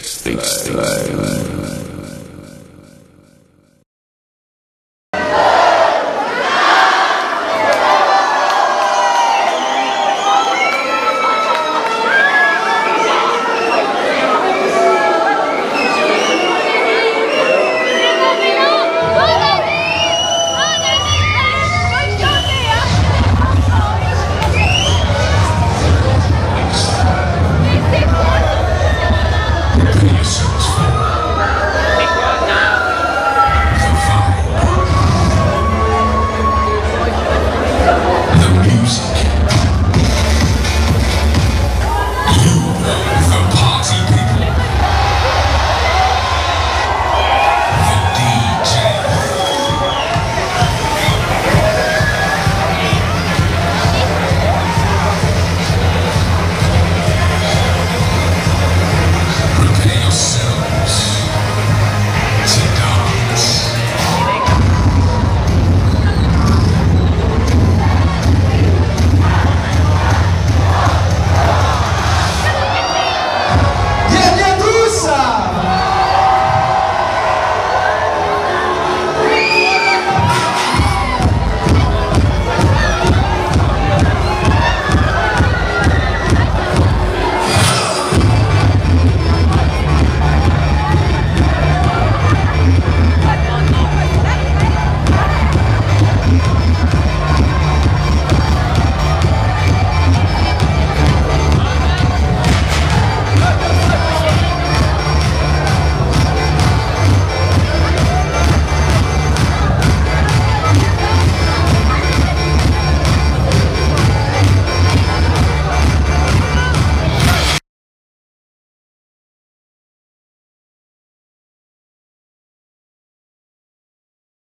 Stay, stay, stay.